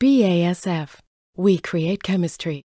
BASF. We create chemistry.